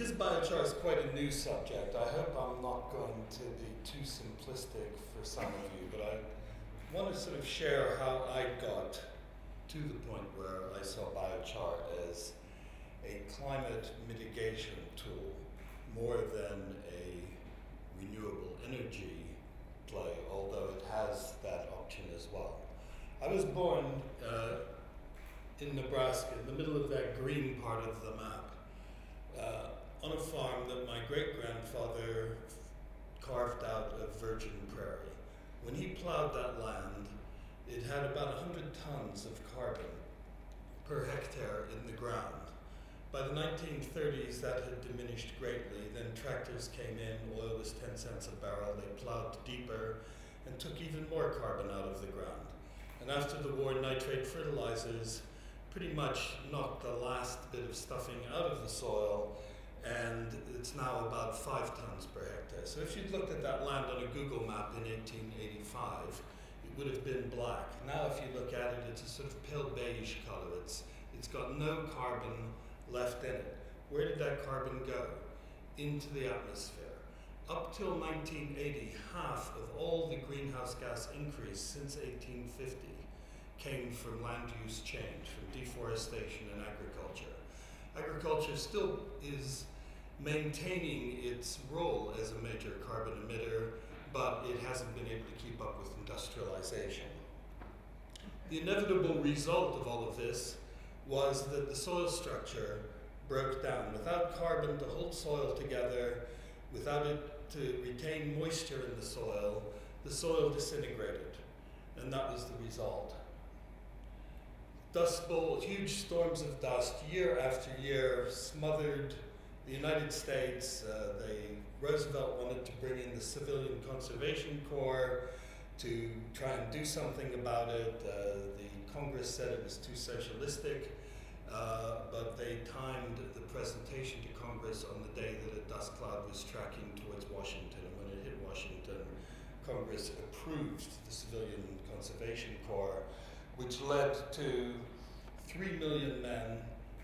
because biochar is quite a new subject, I hope I'm not going to be too simplistic for some of you, but I want to sort of share how I got to the point where I saw biochar as a climate mitigation tool more than a renewable energy play, although it has that option as well. I was born uh, in Nebraska, in the middle of that green part of the map, uh, on a farm that my great grandfather carved out of virgin prairie. When he plowed that land, it had about 100 tons of carbon per hectare in the ground. By the 1930s, that had diminished greatly. Then tractors came in, oil was 10 cents a barrel, they plowed deeper and took even more carbon out of the ground. And after the war, nitrate fertilizers pretty much knocked the last bit of stuffing out of the soil, and it's now about five tons per hectare. So if you'd looked at that land on a Google map in 1885, it would have been black. Now if you look at it, it's a sort of pale beige color. It's, it's got no carbon left in it. Where did that carbon go? Into the atmosphere. Up till 1980, half of all the greenhouse gas increase since 1850 came from land use change, from deforestation and agriculture. Agriculture still is maintaining its role as a major carbon emitter, but it hasn't been able to keep up with industrialization. The inevitable result of all of this was that the soil structure broke down. Without carbon to hold soil together, without it to retain moisture in the soil, the soil disintegrated. And that was the result. Dust Bowl, huge storms of dust, year after year, smothered the United States. Uh, they, Roosevelt wanted to bring in the Civilian Conservation Corps to try and do something about it. Uh, the Congress said it was too socialistic. Uh, but they timed the presentation to Congress on the day that a dust cloud was tracking towards Washington. And when it hit Washington, Congress approved the Civilian Conservation Corps, which led to 3 million men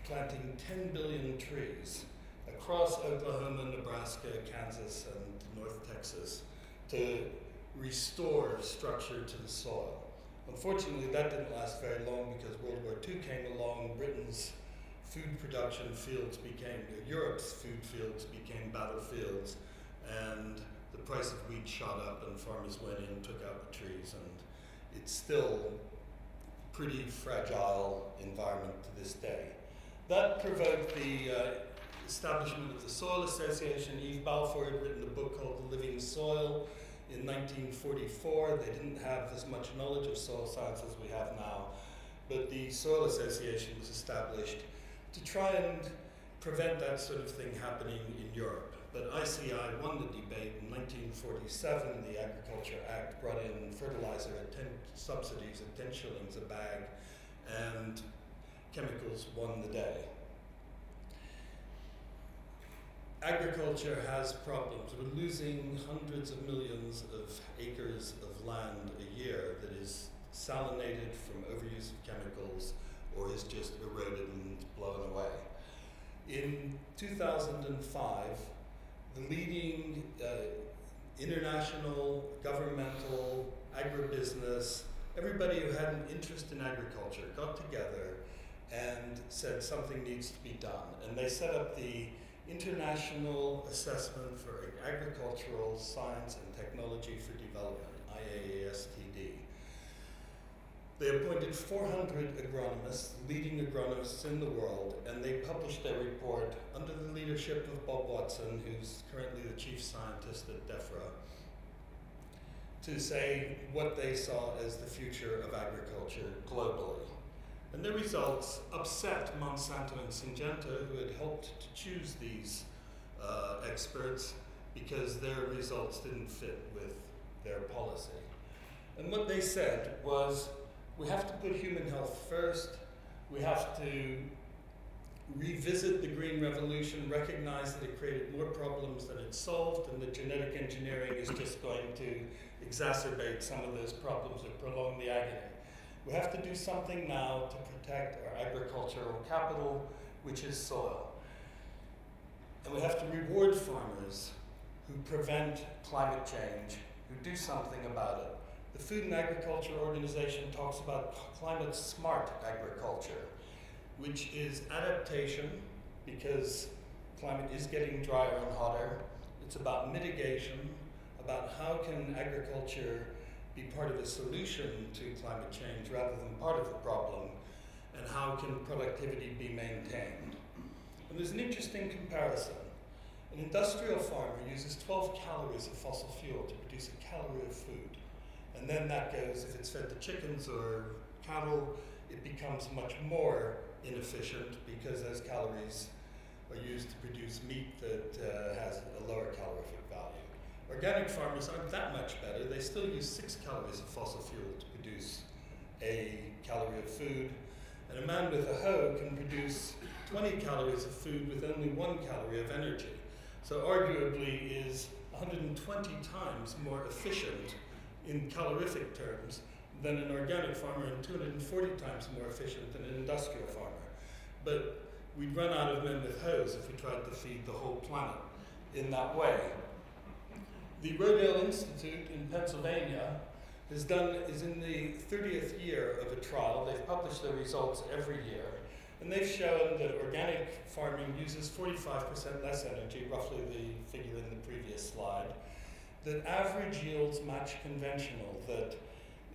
planting 10 billion trees across Oklahoma, Nebraska, Kansas, and North Texas to restore structure to the soil. Unfortunately, that didn't last very long because World War II came along. Britain's food production fields became, Europe's food fields became battlefields, and the price of wheat shot up, and farmers went in, took out the trees, and it's still pretty fragile environment to this day. That provoked the uh, establishment of the Soil Association. Eve Balfour had written a book called The Living Soil, in 1944. They didn't have as much knowledge of soil science as we have now, but the Soil Association was established to try and prevent that sort of thing happening in Europe. But ICI won the debate in 1947. The Agriculture Act brought in fertilizer at 10 subsidies at 10 shillings a bag, and chemicals won the day agriculture has problems. We're losing hundreds of millions of acres of land a year that is salinated from overuse of chemicals or is just eroded and blown away. In 2005, the leading uh, international, governmental, agribusiness, everybody who had an interest in agriculture got together and said something needs to be done. And they set up the International Assessment for Agricultural Science and Technology for Development, IAASTD. They appointed 400 agronomists, leading agronomists in the world, and they published their report under the leadership of Bob Watson, who's currently the chief scientist at DEFRA, to say what they saw as the future of agriculture globally. And the results upset Monsanto and Syngenta, who had helped to choose these uh, experts because their results didn't fit with their policy. And what they said was, we have to put human health first, we have to revisit the Green Revolution, recognize that it created more problems than it solved, and that genetic engineering is just going to exacerbate some of those problems or prolong the agony. We have to do something now to protect our agricultural capital, which is soil. And we have to reward farmers who prevent climate change, who do something about it. The Food and Agriculture Organization talks about climate smart agriculture, which is adaptation because climate is getting drier and hotter. It's about mitigation, about how can agriculture be part of the solution to climate change rather than part of the problem, and how can productivity be maintained. And there's an interesting comparison. An industrial farmer uses 12 calories of fossil fuel to produce a calorie of food. And then that goes, if it's fed to chickens or cattle, it becomes much more inefficient because those calories are used to produce meat that uh, has a lower calorific value. Organic farmers aren't that much better. They still use six calories of fossil fuel to produce a calorie of food. And a man with a hoe can produce 20 calories of food with only one calorie of energy. So arguably is 120 times more efficient in calorific terms than an organic farmer and 240 times more efficient than an industrial farmer. But we'd run out of men with hoes if we tried to feed the whole planet in that way. The Rodale Institute in Pennsylvania has done, is in the 30th year of a trial. They've published their results every year. And they've shown that organic farming uses 45% less energy, roughly the figure in the previous slide, that average yields match conventional, that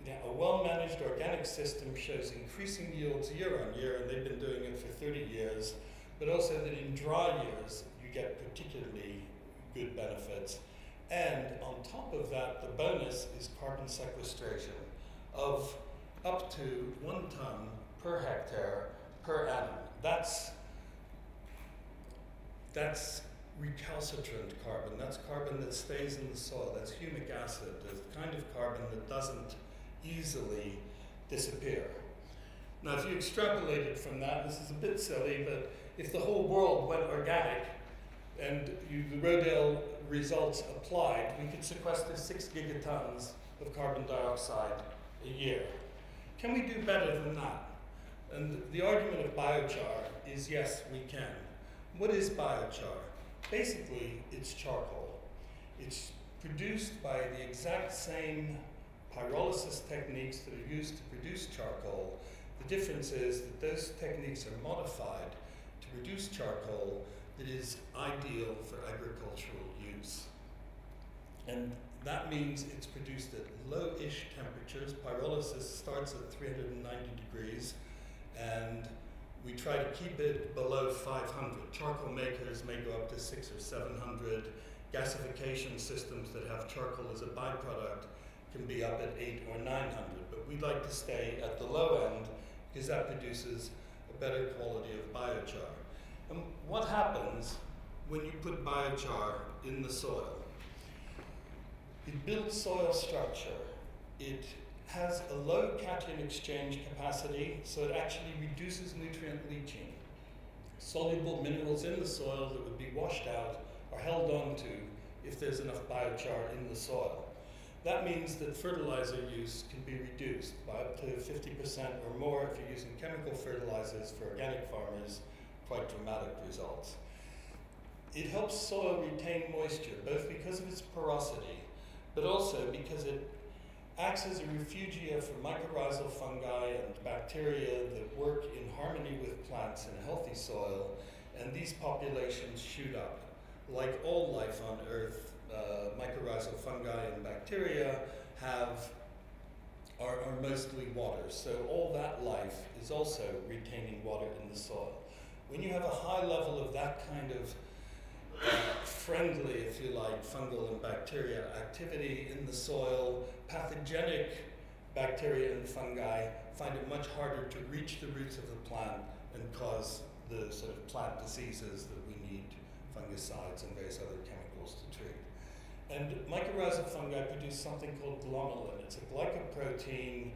you know, a well-managed organic system shows increasing yields year on year, and they've been doing it for 30 years, but also that in dry years, you get particularly good benefits. And on top of that, the bonus is carbon sequestration of up to one ton per hectare per annum. That's, that's recalcitrant carbon. That's carbon that stays in the soil. That's humic acid, the kind of carbon that doesn't easily disappear. Now, if you extrapolate it from that, this is a bit silly, but if the whole world went organic and you, the Rodale results applied, we could sequester six gigatons of carbon dioxide a year. Can we do better than that? And the argument of biochar is yes, we can. What is biochar? Basically, it's charcoal. It's produced by the exact same pyrolysis techniques that are used to produce charcoal. The difference is that those techniques are modified to produce charcoal that is ideal for agricultural use. And that means it's produced at low-ish temperatures. Pyrolysis starts at 390 degrees, and we try to keep it below 500. Charcoal makers may go up to six or 700. Gasification systems that have charcoal as a byproduct can be up at eight or 900, but we'd like to stay at the low end because that produces a better quality of biochar. And what happens when you put biochar in the soil? It builds soil structure. It has a low cation exchange capacity, so it actually reduces nutrient leaching. Soluble minerals in the soil that would be washed out are held on to if there's enough biochar in the soil. That means that fertilizer use can be reduced by up to 50% or more if you're using chemical fertilizers for organic farmers, quite dramatic results. It helps soil retain moisture, both because of its porosity, but also because it acts as a refugia for mycorrhizal fungi and bacteria that work in harmony with plants in healthy soil, and these populations shoot up. Like all life on Earth, uh, mycorrhizal fungi and bacteria have are, are mostly water. So all that life is also retaining water in the soil. When you have a high level of that kind of friendly, if you like, fungal and bacteria activity in the soil, pathogenic bacteria and fungi find it much harder to reach the roots of the plant and cause the sort of plant diseases that we need fungicides and various other chemicals to treat. And mycorrhizal fungi produce something called glomalin. It's a glycoprotein,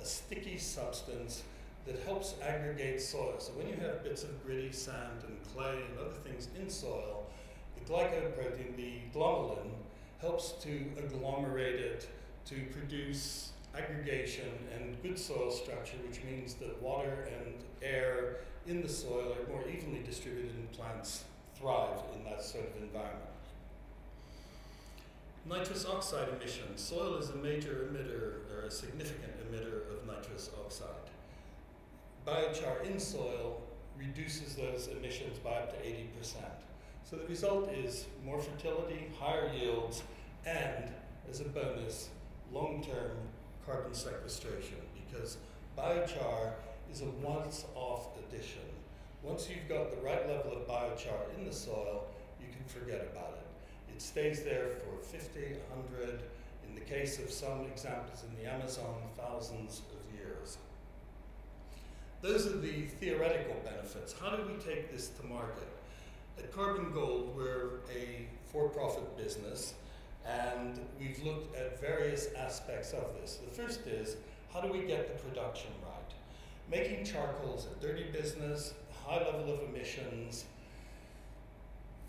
a sticky substance that helps aggregate soil. So when you have bits of gritty sand and clay and other things in soil, glycoprotein, the glomalin, helps to agglomerate it to produce aggregation and good soil structure, which means that water and air in the soil are more evenly distributed and plants thrive in that sort of environment. Nitrous oxide emission. Soil is a major emitter, or a significant emitter of nitrous oxide. Biochar in soil reduces those emissions by up to 80%. So the result is more fertility, higher yields, and as a bonus, long-term carbon sequestration because biochar is a once-off addition. Once you've got the right level of biochar in the soil, you can forget about it. It stays there for 50, 100, in the case of some examples in the Amazon, thousands of years. Those are the theoretical benefits. How do we take this to market? At Carbon Gold, we're a for-profit business and we've looked at various aspects of this. The first is, how do we get the production right? Making charcoal is a dirty business, high level of emissions.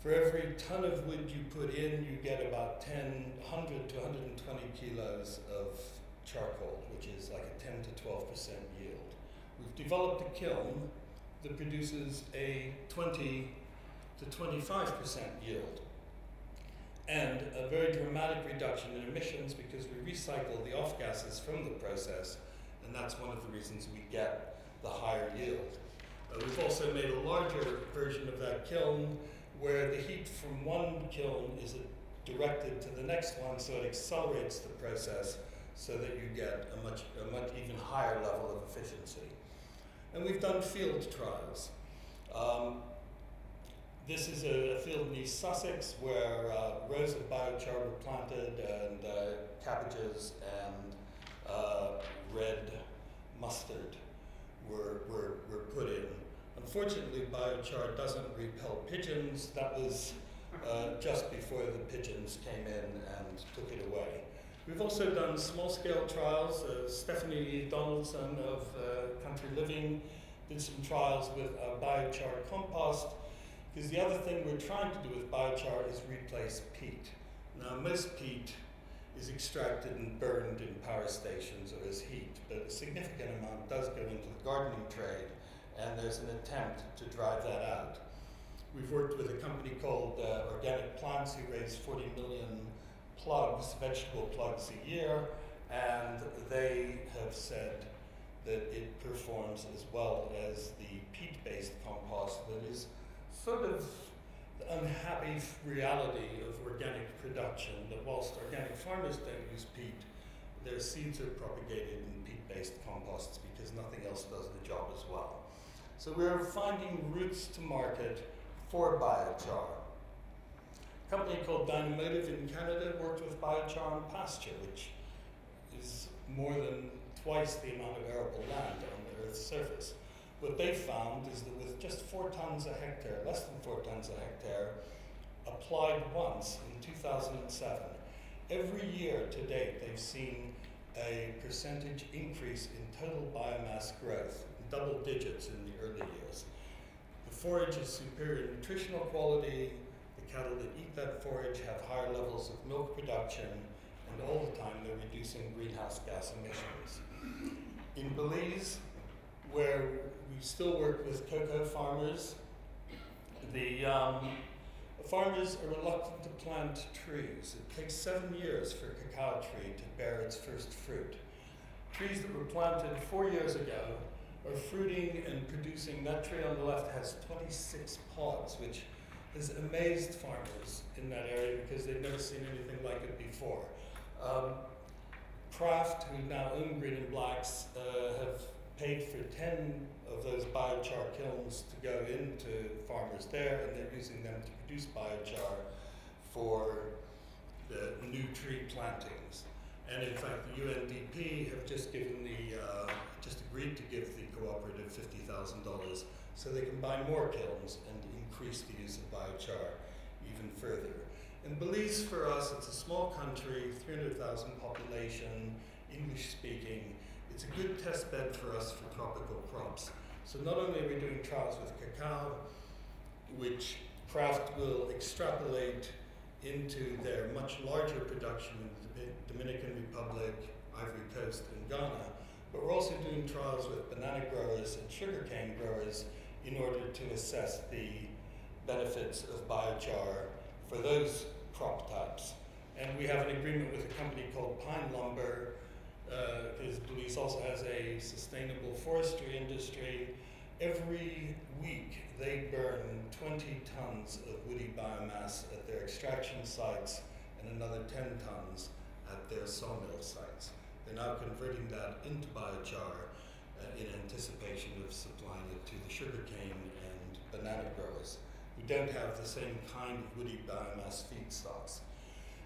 For every ton of wood you put in, you get about 10, 100 to 120 kilos of charcoal, which is like a 10 to 12% yield. We've developed a kiln that produces a 20 to 25% yield and a very dramatic reduction in emissions because we recycle the off gases from the process, and that's one of the reasons we get the higher yield. Uh, we've also made a larger version of that kiln where the heat from one kiln is directed to the next one, so it accelerates the process so that you get a much, a much even higher level of efficiency. And we've done field trials. Um, this is a, a, field in East Sussex where uh, rows of biochar were planted and uh, cabbages and uh, red mustard were, were, were put in. Unfortunately, biochar doesn't repel pigeons. That was uh, just before the pigeons came in and took it away. We've also done small-scale trials. Uh, Stephanie Donaldson of uh, Country Living did some trials with biochar compost because the other thing we're trying to do with biochar is replace peat. Now, most peat is extracted and burned in power stations or as heat, but a significant amount does go into the gardening trade, and there's an attempt to drive that out. We've worked with a company called uh, Organic Plants who raise 40 million plugs, vegetable plugs a year, and they have said that it performs as well as the peat-based compost that is sort of unhappy reality of organic production that whilst organic farmers don't use peat, their seeds are propagated in peat-based composts because nothing else does the job as well. So we're finding routes to market for biochar. A company called Dynamotive in Canada worked with biochar on pasture, which is more than twice the amount of arable land on the Earth's surface. What they found is that with just four tons a hectare, less than four tons a hectare, applied once in 2007, every year to date they've seen a percentage increase in total biomass growth, double digits in the early years. The forage is superior nutritional quality, the cattle that eat that forage have higher levels of milk production, and all the time they're reducing greenhouse gas emissions. In Belize, where we still work with cocoa farmers. The um, farmers are reluctant to plant trees. It takes seven years for a cacao tree to bear its first fruit. Trees that were planted four years ago are fruiting and producing. That tree on the left has 26 pods, which has amazed farmers in that area because they've never seen anything like it before. Um, Kraft, who now own Green and Blacks, uh, have paid for 10 of those biochar kilns to go into farmers there, and they're using them to produce biochar for the new tree plantings. And in fact, the UNDP have just given the, uh, just agreed to give the cooperative $50,000 so they can buy more kilns and increase the use of biochar even further. And Belize for us, it's a small country, 300,000 population, English speaking, it's a good test bed for us for tropical crops. So not only are we doing trials with cacao, which Kraft will extrapolate into their much larger production in the Dominican Republic, Ivory Coast, and Ghana, but we're also doing trials with banana growers and sugarcane growers in order to assess the benefits of biochar for those crop types. And we have an agreement with a company called Pine Lumber, because uh, Belize also has a sustainable forestry industry. Every week they burn 20 tons of woody biomass at their extraction sites and another 10 tons at their sawmill sites. They're now converting that into biochar uh, in anticipation of supplying it to the sugarcane and banana growers who don't have the same kind of woody biomass feedstocks.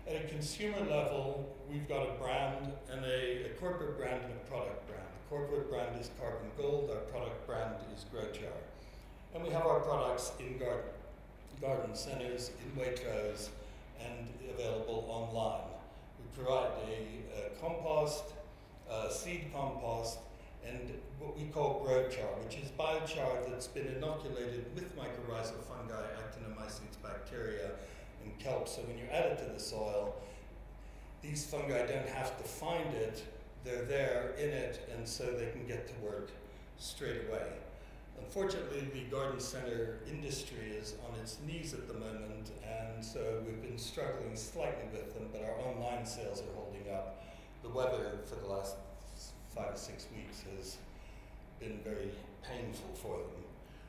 At a consumer level, we've got a brand and a, a, corporate brand and a product brand. The corporate brand is Carbon Gold, our product brand is GroChar. And we have our products in garden, garden centers, in Waitrose, and available online. We provide a, a compost, a seed compost, and what we call GroChar, which is biochar that's been inoculated with mycorrhizal fungi, actinomycetes bacteria, kelp. So when you add it to the soil, these fungi don't have to find it, they're there in it, and so they can get to work straight away. Unfortunately, the garden center industry is on its knees at the moment, and so we've been struggling slightly with them, but our online sales are holding up. The weather for the last five or six weeks has been very painful for them.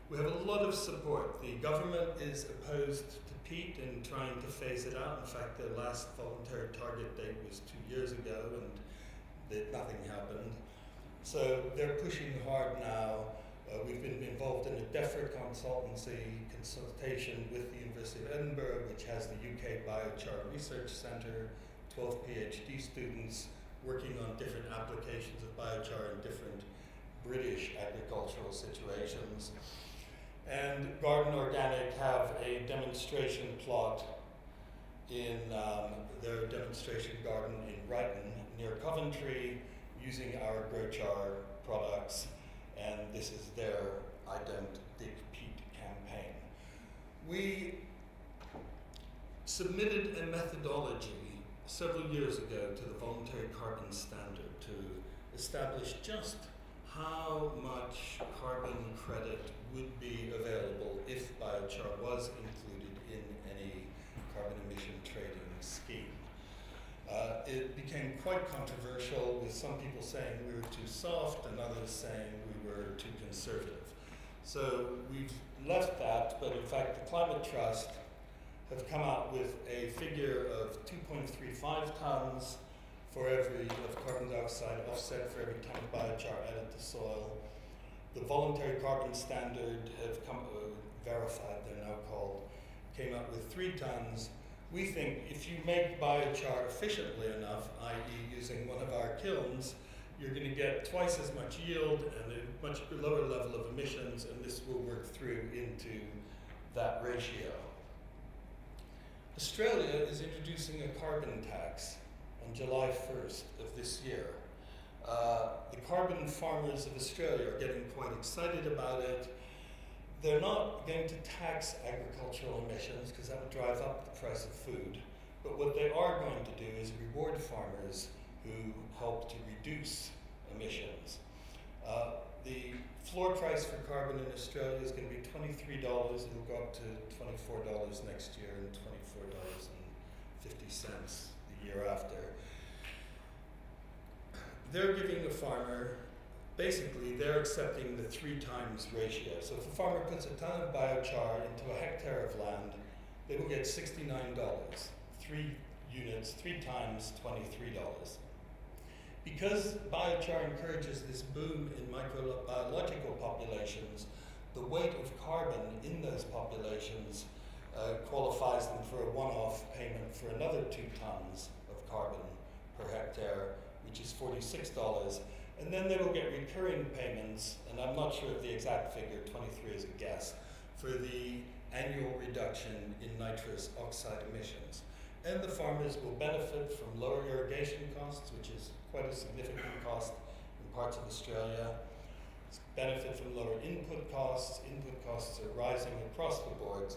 We have a lot of support. The government is opposed to peat and trying to phase it out. In fact, their last voluntary target date was two years ago, and nothing happened. So they're pushing hard now uh, we've been involved in a DEFRA consultancy consultation with the University of Edinburgh, which has the UK Biochar Research Centre, 12 PhD students working on different applications of biochar in different British agricultural situations. And Garden Organic have a demonstration plot in um, their demonstration garden in Ryton near Coventry using our GroChar products and this is their I Don't Dig Peat campaign. We submitted a methodology several years ago to the Voluntary Carbon Standard to establish just how much carbon credit would be available if biochar was included in any carbon emission trading scheme. Uh, it became quite controversial with some people saying we were too soft and others saying we were too conservative. So we've left that, but in fact the Climate Trust have come out with a figure of 2.35 tons for every of carbon dioxide offset for every ton of biochar added to soil. The voluntary carbon standard have come uh, verified, they're now called, came up with three tons we think if you make biochar efficiently enough, i.e. using one of our kilns, you're going to get twice as much yield and a much lower level of emissions, and this will work through into that ratio. Australia is introducing a carbon tax on July 1st of this year. Uh, the carbon farmers of Australia are getting quite excited about it they're not going to tax agricultural emissions because that would drive up the price of food. But what they are going to do is reward farmers who help to reduce emissions. Uh, the floor price for carbon in Australia is going to be $23. It'll go up to $24 next year and $24.50 the year after. They're giving the farmer basically they're accepting the three times ratio. So if a farmer puts a ton of biochar into a hectare of land, they will get $69. Three units, three times $23. Because biochar encourages this boom in microbiological populations, the weight of carbon in those populations uh, qualifies them for a one-off payment for another two tons of carbon per hectare, which is $46 and then they will get recurring payments, and I'm not sure of the exact figure, 23 is a guess, for the annual reduction in nitrous oxide emissions. And the farmers will benefit from lower irrigation costs, which is quite a significant cost in parts of Australia. Benefit from lower input costs. Input costs are rising across the board,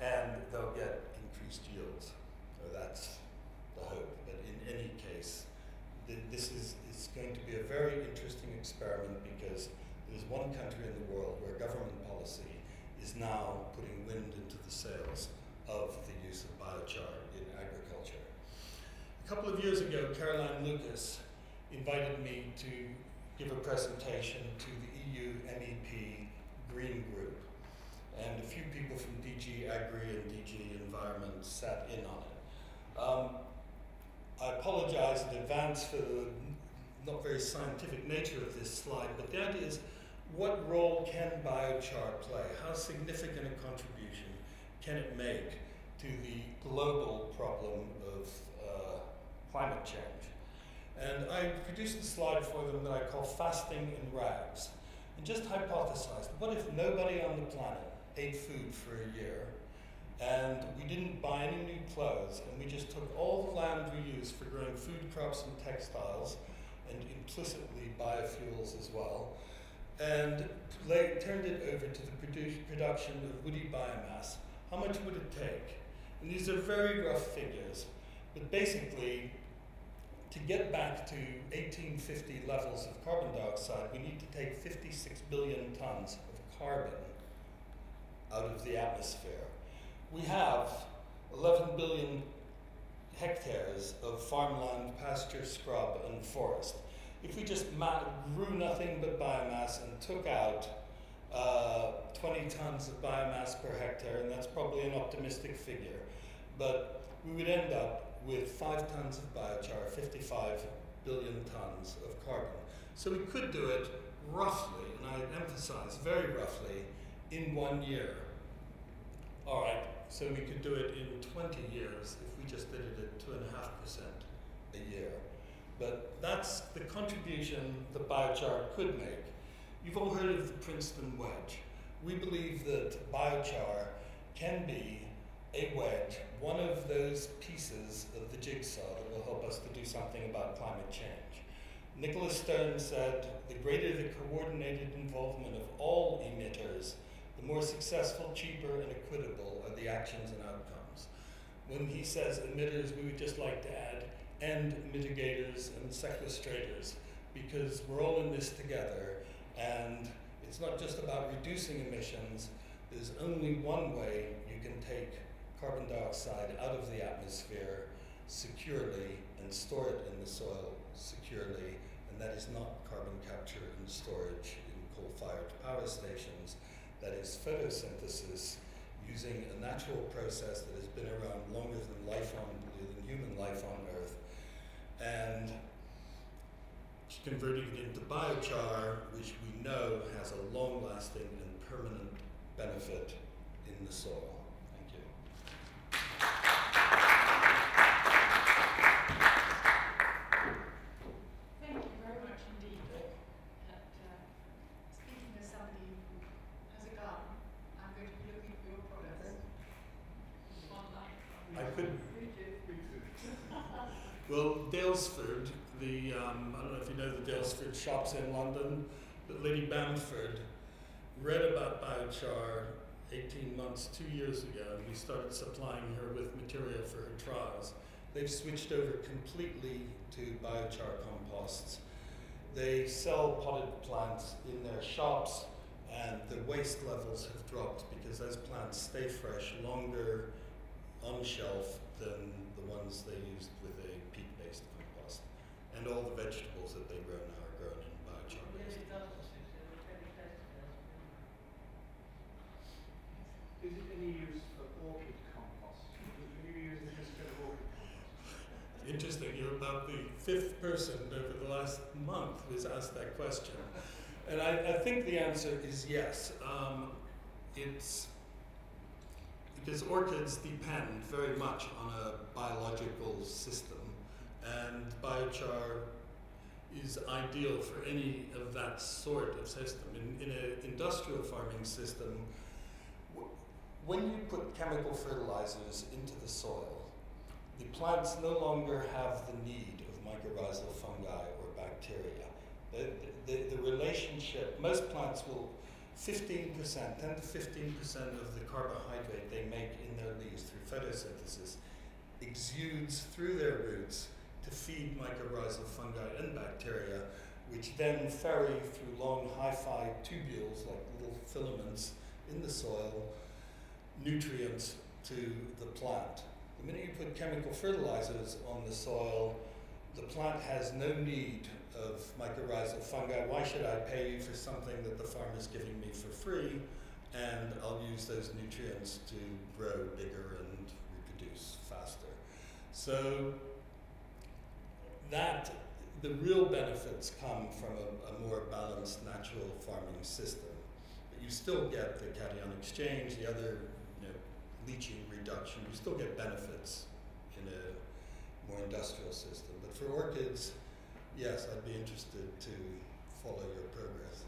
and they'll get increased yields. So that's the hope. But in any case, th this is going to be a very interesting experiment because there's one country in the world where government policy is is now putting wind into the sails of the use of biochar in agriculture. A couple of years ago, Caroline Lucas invited me to give a presentation to the EU MEP Green Group, and a few people from DG Agri and DG Environment sat in on it. Um, I apologize in advance for the not very scientific nature of this slide, but the idea is what role can biochar play? How significant a contribution can it make to the global problem of uh, climate change? And I produced a slide for them that I call Fasting in Rags. And just hypothesized, what if nobody on the planet ate food for a year and we didn't buy any new clothes and we just took all the land we use for growing food crops and textiles and implicitly biofuels as well and turned it over to the produ production of woody biomass, how much would it take? And these are very rough figures, but basically, to get back to 1850 levels of carbon dioxide, we need to take 56 billion tons of carbon out of the atmosphere. We have 11 billion hectares of farmland, pasture, scrub, and forest if we just grew nothing but biomass and took out uh, 20 tons of biomass per hectare, and that's probably an optimistic figure, but we would end up with five tons of biochar, 55 billion tons of carbon. So we could do it roughly, and I emphasize very roughly, in one year. All right, so we could do it in 20 years if we just did it at 2.5% a year. But that's the contribution the biochar could make. You've all heard of the Princeton wedge. We believe that biochar can be a wedge, one of those pieces of the jigsaw that will help us to do something about climate change. Nicholas Stern said, the greater the coordinated involvement of all emitters, the more successful, cheaper, and equitable are the actions and outcomes. When he says emitters, we would just like to add and mitigators and sequestrators because we're all in this together and it's not just about reducing emissions, there's only one way you can take carbon dioxide out of the atmosphere securely and store it in the soil securely, and that is not carbon capture and storage in coal-fired power stations, that is photosynthesis using a natural process that has been around longer than life on than human life on Earth and converting it into biochar, which we know has a long-lasting and permanent benefit in the soil. Daylesford, the, um, I don't know if you know the Daylesford shops in London, but Lady Bamford read about biochar 18 months, two years ago, and we started supplying her with material for her trials. They've switched over completely to biochar composts. They sell potted plants in their shops, and the waste levels have dropped because those plants stay fresh longer on shelf than the ones they used with and all the vegetables that they grow now are grown in biochar based. Is it any use for orchid compost? Do you use this instead of orchid compost? Interesting, you're about the fifth person over the last month who's asked that question. And I, I think the answer is yes. Um, it's because orchids depend very much on a biological system and biochar is ideal for any of that sort of system. In, in an industrial farming system, when you put chemical fertilizers into the soil, the plants no longer have the need of mycorrhizal fungi or bacteria. The, the, the relationship, most plants will 15%, 10 to 15% of the carbohydrate they make in their leaves through photosynthesis exudes through their roots to feed mycorrhizal fungi and bacteria, which then ferry through long hyphae tubules, like little filaments, in the soil nutrients to the plant. The minute you put chemical fertilizers on the soil, the plant has no need of mycorrhizal fungi. Why should I pay you for something that the farm is giving me for free? And I'll use those nutrients to grow bigger and reproduce faster. So that the real benefits come from a, a more balanced natural farming system. But you still get the cation exchange, the other you know, leaching reduction, you still get benefits in a more industrial system. But for orchids, yes, I'd be interested to follow your progress.